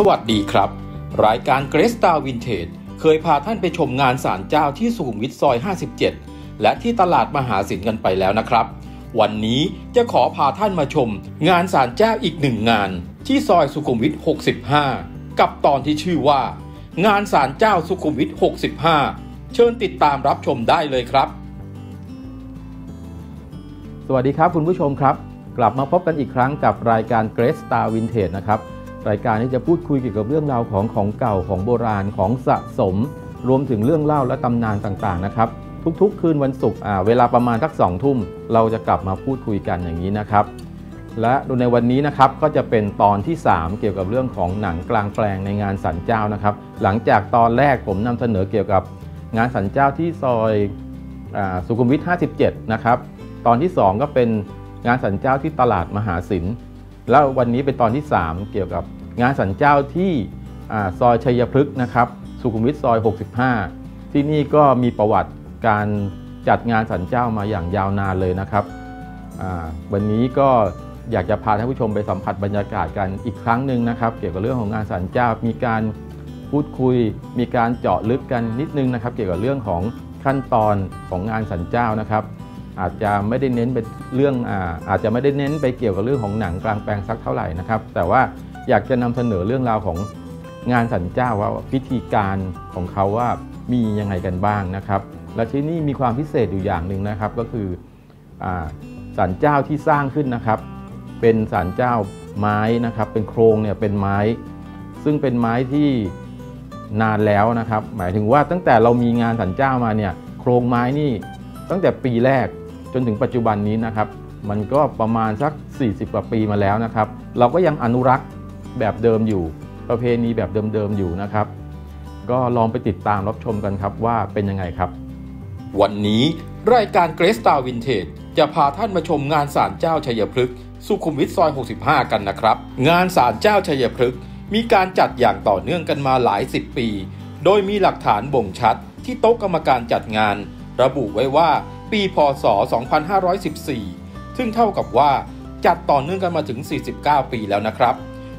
สวัสดีครับ รายการเกรสตาวินเทจเคยพาท่านไปชมงานศาลเจ้าที่สุขุมวิทซอย 57 และที่ตลาดมหาสินกันไปแล้วนะครับ วันนี้จะขอพาท่านมาชม งานศาลเจ้าอีกหนึ่งงาน ที่ซอยสุขุมวิท 65 กับตอนที่ชื่อว่า งานศาลเจ้าสุขุมวิท 65 เชิญติดตามรับชมได้เลยครับ สวัสดีครับคุณผู้ชมครับ กลับมาพบกันอีกครั้งกับรายการ Great Star Vintage นะครับ รายการที่จะพูดคุยเกี่ยวกับเรื่องราวของของเก่าของโบราณของสะสม รวมถึงเรื่องเล่าและตำนานต่างๆนะครับ ทุกๆ คืนวันศุกร์เวลาประมาณสักสองทุ่ม เราจะกลับมาพูดคุยกันอย่างนี้นะครับ และในวันนี้นะครับก็จะเป็นตอนที่ 3 เกี่ยวกับเรื่องของหนังกลางแปลงในงานสันเจ้านะครับ หลังจากตอนแรกผมนำเสนอเกี่ยวกับงานสันเจ้าที่ซอยอสุขุมวิท 57 นะครับ ตอนที่ 2 ก็เป็นงานสันเจ้าที่ตลาดมหาศิลป์แล้ววันนี้เป็นตอนที่ 3 เกี่ยวกับ งานสันเจ้าที่ซอยชัยพฤกษ์นะครับ สุขุมวิทซอย 65 ที่นี่ก็มีประวัติการจัดงานสันเจ้ามาอย่างยาวนานเลยนะครับ วันนี้ก็อยากจะพาท่านผู้ชมไปสัมผัสบรรยากาศกันอีกครั้งหนึ่งนะครับ เกี่ยวกับเรื่องของงานสันเจ้ามีการพูดคุย มีการเจาะลึกกันนิดนึงนะครับ เกี่ยวกับเรื่องของขั้นตอนของงานสันเจ้านะครับ อาจจะไม่ได้เน้นไปเรื่องอาอาจจะไม่ได้เน้นไปเกี่ยวกับเรื่องของหนังกลางแปลงสักเท่าไหร่นะครับ แต่ว่า อยากจะนำเสนอเรื่องราวของงานสันเจ้าว่าพิธีการของเขาว่ามียังไงกันบ้างนะครับ และที่นี่มีความพิเศษอยู่อย่างหนึ่งนะครับ ก็คืออสันเจ้าที่สร้างขึ้นนะครับ เป็นสันเจ้าไม้นะครับ เป็นโครงเนี่ยเป็นไม้ ซึ่งเป็นไม้ที่นานแล้วนะครับ หมายถึงว่าตั้งแต่เรามีงานสันเจ้ามาเนี่ยโครงไม้นี่ตั้งแต่ปีแรกจนถึงปัจจุบันนี้นะครับ มันก็ประมาณสัก 40 กว่าปีมาแล้วนะครับ เราก็ยังอนุรักษ์ แบบเดิมอยู่ ประเพณีแบบเดิมๆอยู่นะครับ ก็ลองไปติดตามรับชมกันครับว่าเป็นยังไงครับ วันนี้รายการเกรสตาวินเทจจะพาท่านมาชมงานศาลเจ้าชัยพฤกษ์สุขุมวิทซอย 65 กันนะครับ งานศาลเจ้าชัยพฤกษ์มีการจัดอย่างต่อเนื่องกันมาหลายสิบปี โดยมีหลักฐานบ่งชัด ที่โต๊ะกรรมการจัดงาน ระบุไว้ว่าปีพศ 2514 ซึ่งเท่ากับว่าจัดต่อเนื่องกันมาถึง 49 ปีแล้วนะครับ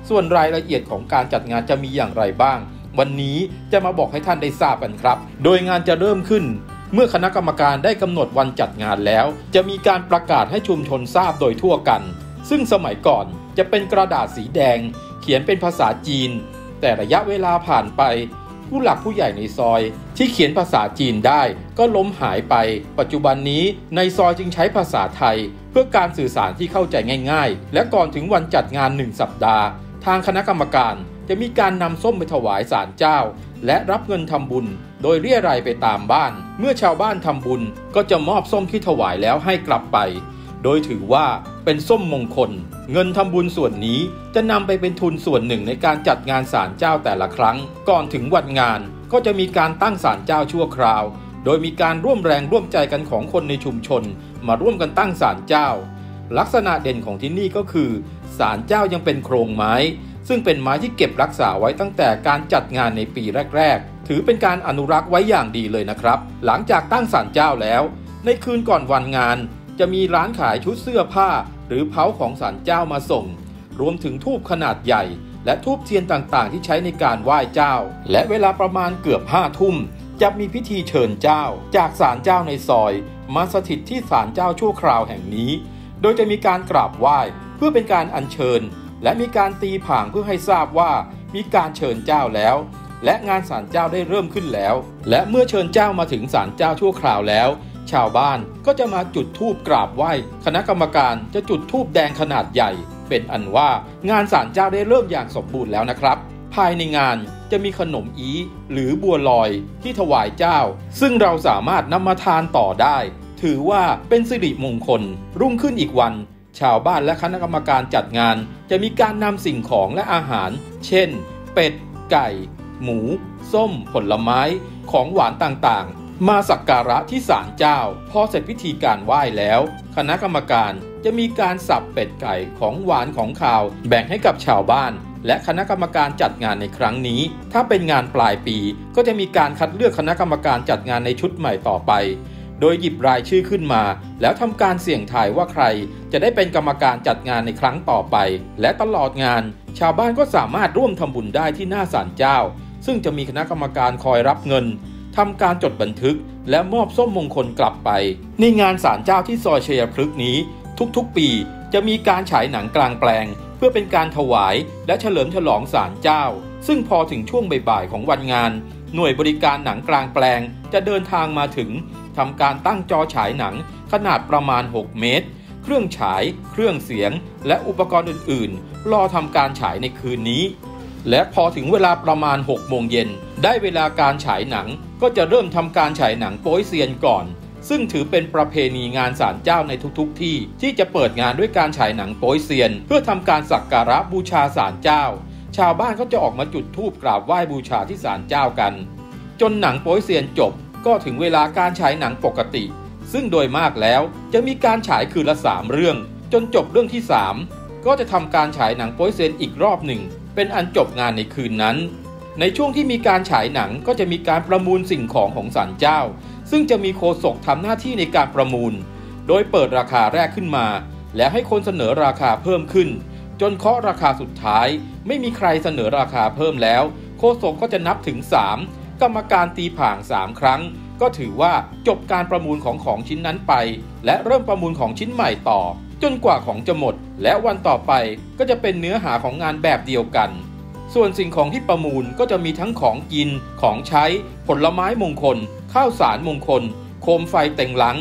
ส่วนรายละเอียดของการจัดงานจะมีอย่างไรบ้าง วันนี้จะมาบอกให้ท่านได้ทราบกันครับ โดยงานจะเริ่มขึ้น เมื่อคณะกรรมการได้กำหนดวันจัดงานแล้ว จะมีการประกาศให้ชุมชนทราบโดยทั่วกัน ซึ่งสมัยก่อนจะเป็นกระดาษสีแดง เขียนเป็นภาษาจีน แต่ระยะเวลาผ่านไป ผู้หลักผู้ใหญ่ในซอย ที่เขียนภาษาจีนได้ก็ล้มหายไป ปัจจุบันนี้ในซอยจึงใช้ภาษาไทย เพื่อการสื่อสารที่เข้าใจง่าย ๆ และก่อนถึงวันจัดงานหนึ่งสัปดาห์ ทางคณะกรรมการจะมีการนำส้มไปถวายศาลเจ้า และรับเงินทำบุญ โดยเรียรายไปตามบ้าน เมื่อชาวบ้านทำบุญก็จะมอบส้มที่ถวายแล้วให้กลับไป โดยถือว่าเป็นส้มมงคล เงินทำบุญส่วนนี้จะนำไปเป็นทุนส่วนหนึ่งในการจัดงานศาลเจ้าแต่ละครั้ง ก่อนถึงวันงาน ก็จะมีการตั้งศาลเจ้าชั่วคราว โดยมีการร่วมแรงร่วมใจกันของคนในชุมชน มาร่วมกันตั้งศาลเจ้า ลักษณะเด่นของที่นี่ก็คือศาลเจ้ายังเป็นโครงไม้ ซึ่งเป็นไม้ที่เก็บรักษาไว้ตั้งแต่การจัดงานในปีแรก ๆ ถือเป็นการอนุรักษ์ไว้อย่างดีเลยนะครับ หลังจากตั้งศาลเจ้าแล้ว ในคืนก่อนวันงาน จะมีร้านขายชุดเสื้อผ้า หรือเผาของศาลเจ้ามาส่ง รวมถึงทูบขนาดใหญ่ และทูบเทียนต่างๆ ที่ใช้ในการไหว้เจ้า และเวลาประมาณเกือบห้าทุ่มจะมีพิธีเชิญเจ้า จากศาลเจ้าในซอย มาสถิตที่ศาลเจ้าชั่วคราวแห่งนี้ โดยจะมีการกราบไหว้เพื่อเป็นการอัญเชิญ และมีการตีผางเพื่อให้ทราบว่ามีการเชิญเจ้าแล้ว และงานศาลเจ้าได้เริ่มขึ้นแล้ว และเมื่อเชิญเจ้ามาถึงศาลเจ้าชั่วคราวแล้ว ชาวบ้านก็จะมาจุดธูปกราบไหว้คณะกรรมการจะจุดธูปแดงขนาดใหญ่ เป็นอันว่างานศาลเจ้าได้เริ่มอย่างสมบูรณ์แล้วนะครับภายในงานจะมีขนมอีหรือบัวลอยที่ถวายเจ้า ซึ่งเราสามารถนำมาทานต่อได้ ถือว่าเป็นสิริมงคล รุ่งขึ้นอีกวัน ชาวบ้านและคณะกรรมการจัดงาน จะมีการนำสิ่งของและอาหาร เช่น เป็ด ไก่ หมู ส้ม ผลไม้ ของหวานต่างๆ มาสักการะที่ศาลเจ้า พอเสร็จพิธีการไหว้แล้ว คณะกรรมการจะมีการสับเป็ดไก่ของหวานของข่าว แบ่งให้กับชาวบ้านและคณะกรรมการจัดงานในครั้งนี้ ถ้าเป็นงานปลายปี ก็จะมีการคัดเลือกคณะกรรมการจัดงานในชุดใหม่ต่อไป โดยหยิบรายชื่อขึ้นมา แล้วทำการเสี่ยงทายว่าใคร จะได้เป็นกรรมการจัดงานในครั้งต่อไป และตลอดงาน ชาวบ้านก็สามารถร่วมทำบุญได้ที่หน้าศาลเจ้า ซึ่งจะมีคณะกรรมการคอยรับเงินทำการจดบันทึก และมอบส้มมงคลกลับไป ในงานศาลเจ้าที่ซอยเชยพฤกษ์นี้ ทุกๆ ปีจะมีการฉายหนังกลางแปลง เพื่อเป็นการถวายและเฉลิมฉลองศาลเจ้า ซึ่งพอถึงช่วงบ่ายๆของวันงาน หน่วยบริการหนังกลางแปลง จะเดินทางมาถึง ทำการตั้งจอฉายหนังขนาดประมาณ 6 เมตร เครื่องฉาย เครื่องเสียง และอุปกรณ์อื่น ๆ รอทำการฉายในคืนนี้ และพอถึงเวลาประมาณ 6 โมงเย็น ได้เวลาการฉายหนัง ก็จะเริ่มทำการฉายหนังโป๊ยเซียนก่อน ซึ่งถือเป็นประเพณีงานศาลเจ้าในทุกๆทที่ ที่จะเปิดงานด้วยการฉายหนังโป๊ยเซียน เพื่อทำการสักการะบูชาศาลเจ้า ชาวบ้านก็จะออกมาจุดธูปกราบไหว้บูชาที่ศาลเจ้ากัน จนหนังโป๊ยเซียนจบ ก็ถึงเวลาการฉายหนังปกติ ซึ่งโดยมากแล้วจะมีการฉายคืนละสามเรื่อง จนจบเรื่องที่ 3 ก็จะทำการฉายหนังโป๊ยเซนอีกรอบหนึ่ง เป็นอันจบงานในคืนนั้น ในช่วงที่มีการฉายหนังก็จะมีการประมูลสิ่งของของศาลเจ้า ซึ่งจะมีโคศกทำหน้าที่ในการประมูล โดยเปิดราคาแรกขึ้นมา และให้คนเสนอราคาเพิ่มขึ้น จนเคาะราคาสุดท้าย ไม่มีใครเสนอราคาเพิ่มแล้ว โคศกก็จะนับถึง 3 กรรมการตีผ่าง 3 ครั้ง ก็ถือว่าจบการประมูลของของชิ้นนั้นไป และเริ่มประมูลของชิ้นใหม่ต่อ จนกว่าของจะหมด และวันต่อไปก็จะเป็นเนื้อหาของงานแบบเดียวกัน ส่วนสิ่งของที่ประมูลก็จะมีทั้งของกิน ของใช้ ผลไม้มงคล ข้าวสารมงคล โคมไฟเต็งหลัง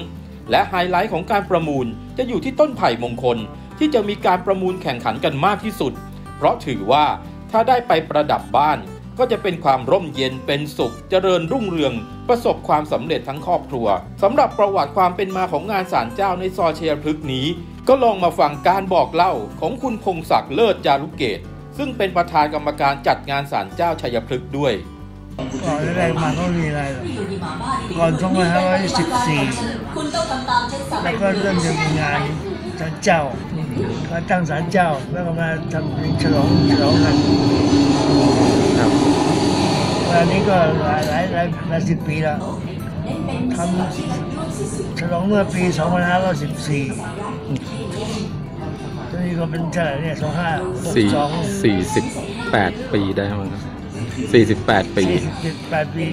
และไฮไลท์ของการประมูลจะอยู่ที่ต้นไผ่มงคล ที่จะมีการประมูลแข่งขันกันมากที่สุด เพราะถือว่าถ้าได้ไปประดับบ้าน ก็จะเป็นความร่มเย็นเป็นสุข เจริญรุ่งเรือง ประสบความสำเร็จทั้งครอบครัวสำหรับประวัติความเป็นมาของงานศาลเจ้าในซอยเชียพฤกษ์นี้ ก็ลองมาฟังการบอกเล่าของคุณพงศักดิ์เลิศจารุเกต ซึ่งเป็นประธานกรรมการจัดงานศาลเจ้าชัยพฤกษ์ด้วยก่อนแรกมาก็มีอะไรหรอกก่อน2514แล้วก็เริ่มจะมีงานศาลเจ้าก็ตั้งศาลเจ้าแล้วก็มาทำฉลองฉลองกัน ครับวันนี้ก็หลายหลายหลายหลายสิบปีแล้วทำฉลองเมื่อปี 2514ตอนนี้ก็เป็นเท่าไหร่เนี่ยสี่2562 สี่สิบแปดปีได้มั้งครับสี่สิบแปดปี48ปี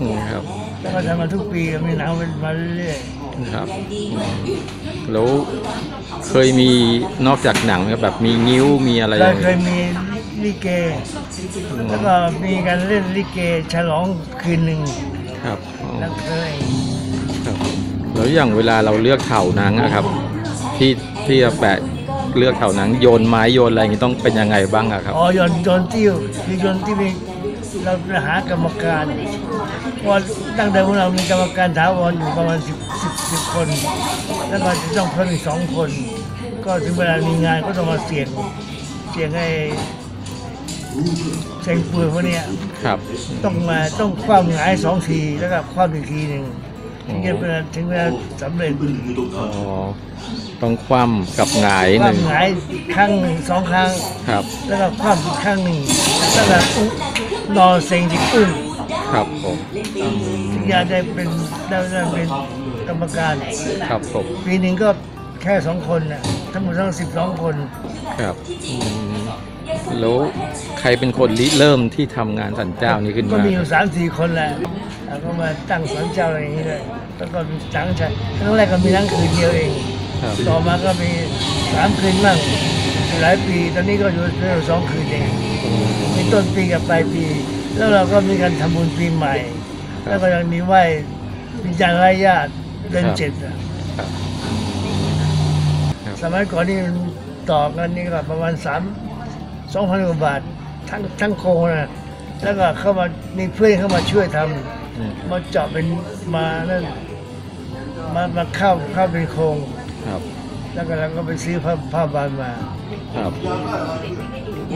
อืมครับ แล้วก็ทำมาทุกปีมีหนังเป็นมาเรื่อยๆครับอืมแล้วเคยมีนอกจากหนังแบบมีงิ้วมีอะไรเราเคยมีลิเก แล้วก็มีการเล่นลิเกฉลองคืนหนึ่งครับอ๋อแล้วเคยครับแล้วอย่างเวลาเราเลือกเถาหนังอะครับ ที่ที่จะแปะเลือกเถาหนังโยนไม้โยนอะไรอย่างนี้ต้องเป็นยังไงบ้างอะครับอ๋อโยนโยนติ้วคือโยนที่มีเราหากรรมการเพราะตั้งแต่พวกเรามีกรรมการถาวรอยู่ประมาณสิบสิบสิบคน แล้วก็จะต้องเพิ่มอีกสองคน ก็ถึงเวลามีงานก็ต้องมาเสี่ยงเสี่ยงให้ เสียงปืนพวกเนี้ยครับ ต้องมาต้องคว่ำหงายสองทีแล้วก็คว่ำอีกทีหนึ่งถึงจะเป็นถึงจะสำเร็จอ๋อ ต้องคว่ำกับหงายหนึ่งคว่ำหงายครั้งหนึ่งสองครั้ง ครับ แล้วก็คว่ำอีกครั้งหนึ่งแล้วก็อุ๊นอนเซ็งที่อึ้งครับผมอืถึงมจะได้เป็นได้ได้เป็นกรรมการ ครับผมปีหนึ่งก็แค่สองคนนะทั้งหมดทั้งสิบสองคน ครับอืม แล้วใครเป็นคนริเริ่มที่ทำงานสันเจ้านี้ขึ้นก็มา มีอยู่สามสี่คนแหละแล้วก็มาตั้งสอนเจ้าอะไรอย่างนี้เลยแล้วก็มีหนังใช่ครั้งแรกก็มีหนังคืนเดียวเอง ครับ ต่อมาก็มีสามคืนบ้างหลายปี ตอนนี้ก็อยู่เพียงสองคืนเองอืมมีต้นปีกับปลายปี แล้วเราก็มีการทำบุญปีใหม่ ครับแล้วก็ยังมีไหว้วิญญาณไร้ญาติเดือนครับ เจ็ดอะครับครับ สมัยก่อนนี่มันต่อกันนี่ก็ประมาณสาม สองพันกว่าบาททั้งทั้งโครงนะแล้วก็เข้ามามีเพื่อนเข้ามาช่วยทำอืม มาเจาะเป็นมานั่นมามาเข้าเข้าเป็นโครงครับแล้วก็เราก็ไปซื้อผ้าผ้าบานมา ครับ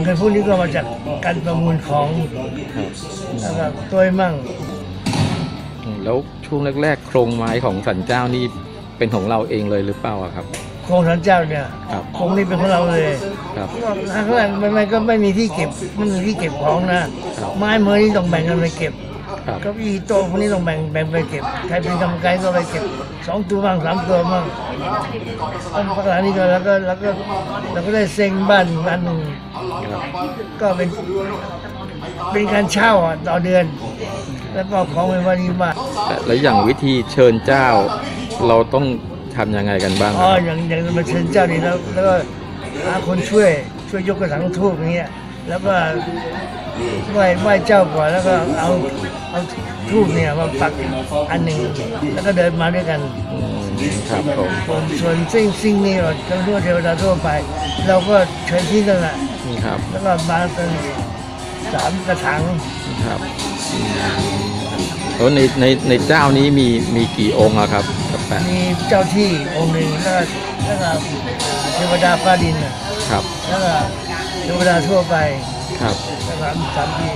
เงินพวกนี้ก็มาจากการประมูลของครับแล้วก็ตัวมั่งอืมแล้วช่วงแรก ๆ โครงไม้ของสันเจ้านี่เป็นของเราเองเลยหรือเปล่าอะครับ โครงสันเจ้าเนี่ยครับโครงนี้เป็นของเราเลยครับก็ครั้งแรกมันมันก็ไม่มีที่เก็บไม่มีที่เก็บของนะ ครับ ไม้เมื่อนี้ต้องแบ่งกันไปเก็บครับเก้าอี้โต๊ะพวกนี้ต้องแบ่งแบ่งไปเก็บ ใครเป็นกรรมการก็ไปเก็บสองตัวบ้างสามตัวบ้างตอนประกาศนี้ก็แล้วก็แล้วก็เราก็ได้เซ็งบ้านบ้านหนึ่งก็เป็นเป็นการเช่าอะต่อเดือน แล้วก็ของเป็นวันนี้มา แล้วอย่างวิธีเชิญเจ้า เราต้อง ทำยังไงกันบ้างคอ๋อรับอย่างอย่างมาเชิญเจ้านี่แล้วแล้วก็หาคนช่วยช่วยยกกระถางทูบอย่างเงี้ยแล้วก็ไหว้ไหว้เจ้าก่อนแล้วก็เอาเอาทูบเนี่ยมาปักอันหนึ่งแล้วก็เดินมาด้วยกันอืมครับผมส่วนส่วนสิ่งสิ่งนี้เราจะรู้เทวดาทั่วไป เราก็เชิญที่นั่นแหละครับ แล้วก็มาเป็นสามกระถางครับอืม แล้วในในในเจ้านี้มีมีกี่องค์อะครับครับแปะมีเจ้าที่องค์หนึ่งแล้วก็แล้วก็เทวดาฟ้าดินน่ะครับแล้วก็เทวดาทั่วไปครับแล้วก็สามที่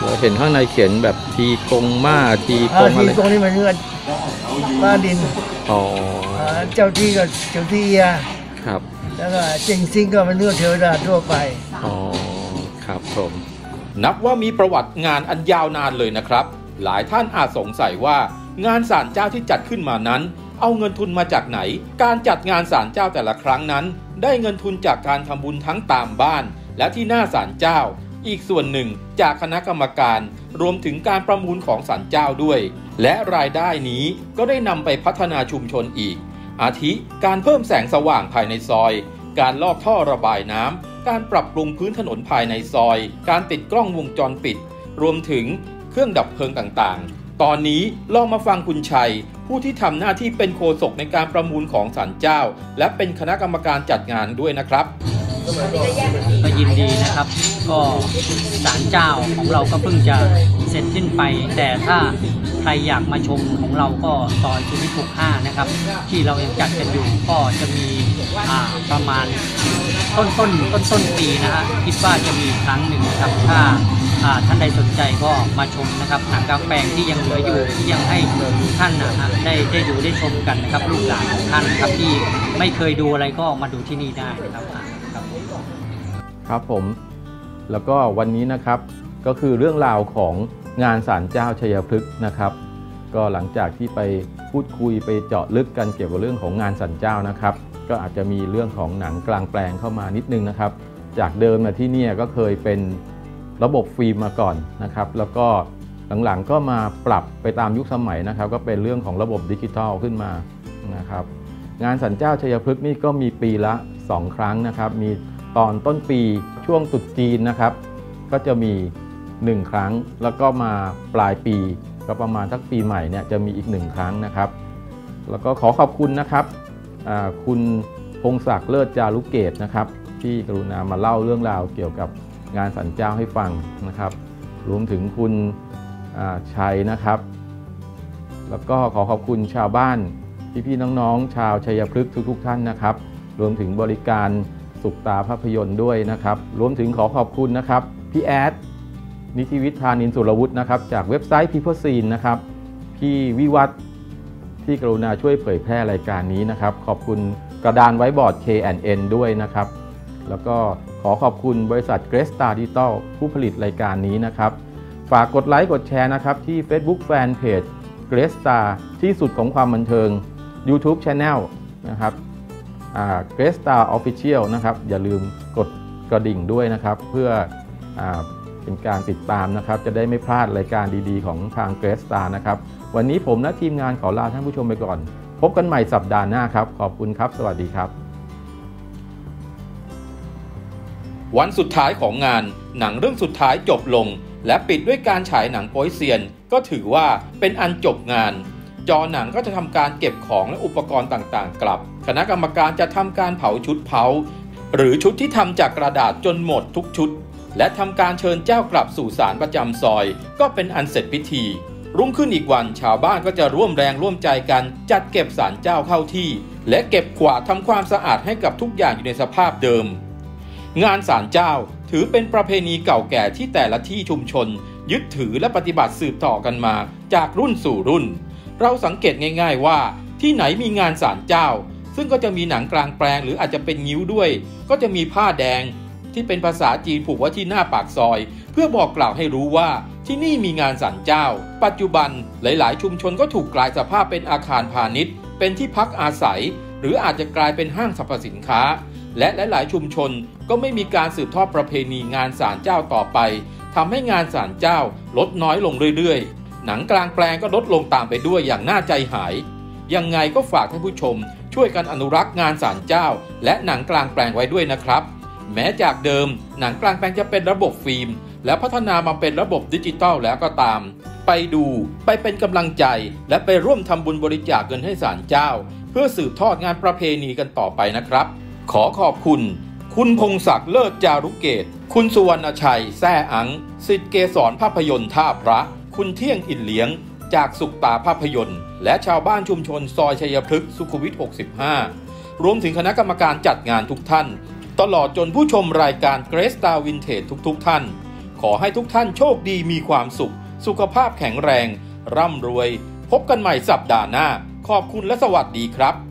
เราเห็นข้างในเขียนแบบทีกงมาทีกอ่างอะที่ไรตรงนี้มันเรียกว่าฟ้าดินอ๋ออ่าเจ้าที่ก็เจ้าที่เอียครับแล้วก็เจงซิงก็เป็นเรื่องเทวดาทั่วไป อ๋อครับผม นับว่ามีประวัติงานอันยาวนานเลยนะครับ หลายท่านอาจสงสัยว่างานศาลเจ้าที่จัดขึ้นมานั้น เอาเงินทุนมาจากไหน การจัดงานศาลเจ้าแต่ละครั้งนั้น ได้เงินทุนจากการทำบุญทั้งตามบ้าน และที่หน้าศาลเจ้า อีกส่วนหนึ่งจากคณะกรรมการ รวมถึงการประมูลของศาลเจ้าด้วย และรายได้นี้ก็ได้นำไปพัฒนาชุมชนอีก อาทิการเพิ่มแสงสว่างภายในซอย การลอกท่อระบายน้ำการปรับปรุงพื้นถนนภายในซอย การติดกล้องวงจรปิด รวมถึง เครื่องดับเพลิงต่างๆ ตอนนี้ลองมาฟังคุณชัย ผู้ที่ทำหน้าที่เป็นโฆษกในการประมูลของศาลเจ้า และเป็นคณะกรรมการจัดงานด้วยนะครับก็ยินดีนะครับ ก็ศาลเจ้าของเราก็เพิ่งจะเสร็จสิ้นไป แต่ถ้าใครอยากมาชมของเราก็ซอยสุนิพุก5นะครับ ที่เรายังจัดกันอยู่ก็จะมีประมาณต้นต้นต้นต้นปีนะฮะคิดว่าจะมีครั้งหนึ่งนะครับถ้า ท่านใดสนใจก็มาชมนะครับหนังกลางแปลงที่ยังเหลืออยู่ที่ยังให้ท่านนะฮะได้ได้ดูได้ชมกันนะครับลูกหลานของท่านนะครับที่ไม่เคยดูอะไรก็มาดูที่นี่ได้นะครับครับครับผม แล้วก็วันนี้นะครับก็คือเรื่องราวของงานศาลเจ้าชัยพฤกษ์นะครับ ก็หลังจากที่ไปพูดคุยไปเจาะลึกกันเกี่ยวกับเรื่องของงานศาลเจ้านะครับ ก็อาจจะมีเรื่องของหนังกลางแปลงเข้ามานิดนึงนะครับ จากเดิมนะที่นี่ก็เคยเป็น ระบบฟิล์มมาก่อนนะครับ แล้วก็หลังๆก็มาปรับไปตามยุคสมัยนะครับ ก็เป็นเรื่องของระบบดิจิทัลขึ้นมานะครับ งานสันเจ้าชัยพฤกษ์นี่ก็มีปีละ 2 ครั้งนะครับ มีตอนต้นปีช่วงตรุษจีนนะครับ ก็จะมี 1 ครั้ง แล้วก็มาปลายปีก็ประมาณสักปีใหม่เนี่ยจะมีอีก 1 ครั้งนะครับ แล้วก็ขอขอบคุณนะครับคุณพงศักดิ์เลิศจารุเกตนะครับ ที่กรุณามาเล่าเรื่องราวเกี่ยวกับ งานสันเจ้าให้ฟังนะครับ รวมถึงคุณชัยนะครับ แล้วก็ขอขอบคุณชาวบ้าน พี่ๆน้องๆ ชาวชัยพฤกษ์ทุกๆ ท่านนะครับ รวมถึงบริการสุขตาภาพยนตร์ด้วยนะครับ รวมถึงขอขอบคุณนะครับพี่แอดนิติวิทานินสุรวุฒินะครับ จากเว็บไซต์ People Scene นะครับ พี่วิวัฒน์ที่กรุณาช่วยเผยแพร่รายการนี้นะครับ ขอบคุณกระดานไว้บอร์ด K&N ด้วยนะครับ แล้วก็ขอขอบคุณบริษัท g r e s t a r Digital ผู้ผลิตรายการนี้นะครับ ฝากกดไลค์กดแชร์นะครับ ที่ Facebook Fanpage g r e s t a r ที่สุดของความบันเทิง YouTube Channel นะครับ Great Star Official นะครับ อย่าลืมกดกระดิ่งด้วยนะครับ เพื่ออเป็นการติดตามนะครับ จะได้ไม่พลาดรายการดีๆ ของทาง Great Star นะครับ วันนี้ผมและทีมงานขอลาท่านผู้ชมไปก่อน พบกันใหม่สัปดาห์หน้าครับ ขอบคุณครับ สวัสดีครับ วันสุดท้ายของงาน หนังเรื่องสุดท้ายจบลง และปิดด้วยการฉายหนังโป๊ยเซียน ก็ถือว่าเป็นอันจบงาน จอหนังก็จะทำการเก็บของและอุปกรณ์ต่างๆ กลับ คณะกรรมการจะทำการเผาชุดเผา หรือชุดที่ทำจากกระดาษจนหมดทุกชุด และทำการเชิญเจ้ากลับสู่ศาลประจำซอย ก็เป็นอันเสร็จพิธี รุ่งขึ้นอีกวันชาวบ้านก็จะร่วมแรงร่วมใจกันจัดเก็บศาลเจ้าเข้าที่ และเก็บกวาดทำความสะอาดให้กับทุกอย่างอยู่ในสภาพเดิม งานศาลเจ้าถือเป็นประเพณีเก่าแก่ที่แต่ละที่ชุมชน ยึดถือและปฏิบัติสืบต่อกันมา จากรุ่นสู่รุ่น เราสังเกตง่าย ๆว่า ที่ไหนมีงานศาลเจ้า ซึ่งก็จะมีหนังกลางแปลงหรืออาจจะเป็นงิ้วด้วย ก็จะมีผ้าแดง ที่เป็นภาษาจีนผูกไว้ที่หน้าปากซอย เพื่อบอกกล่าวให้รู้ว่าที่นี่มีงานสันเจ้า ปัจจุบันหลาย ๆ ชุมชนก็ถูกกลายสภาพเป็นอาคารพาณิชย์ เป็นที่พักอาศัย หรืออาจจะกลายเป็นห้างสรรพสินค้า และหลายๆ ชุมชนก็ไม่มีการสืบทอดประเพณีงานศาลเจ้าต่อไปทำให้งานศาลเจ้าลดน้อยลงเรื่อยๆ หนังกลางแปลงก็ลดลงตามไปด้วยอย่างน่าใจหาย ยังไงก็ฝากท่านผู้ชม ช่วยกันอนุรักษ์งานศาลเจ้า และหนังกลางแปลงไว้ด้วยนะครับ แม้จากเดิม หนังกลางแปลงจะเป็นระบบฟิล์ม และพัฒนามาเป็นระบบดิจิตอลแล้วก็ตามไปดูไปเป็นกำลังใจ และไปร่วมทำบุญบริจาคเงินให้ศาลเจ้า เพื่อสืบทอดงานประเพณีกันต่อไปนะครับ ขอขอบคุณ คุณพงศักดิ์เลิศจารุเกต คุณสุวรรณชัย แซ่อัง สิทธิเกสรภาพยนตร์ท่าพระ คุณเที่ยงอินเลี้ยง จากสุขตาภาพยนตร์ และชาวบ้านชุมชนซอยชัยพฤกษ์สุขุมวิท 65 รวมถึงคณะกรรมการจัดงานทุกท่าน ตลอดจนผู้ชมรายการ g r a c e Star Vintage ทุกๆ ท่าน ขอให้ทุกท่านโชคดีมีความสุข สุขภาพแข็งแรง ร่ำรวย พบกันใหม่สัปดาห์หน้า ขอบคุณและสวัสดีครับ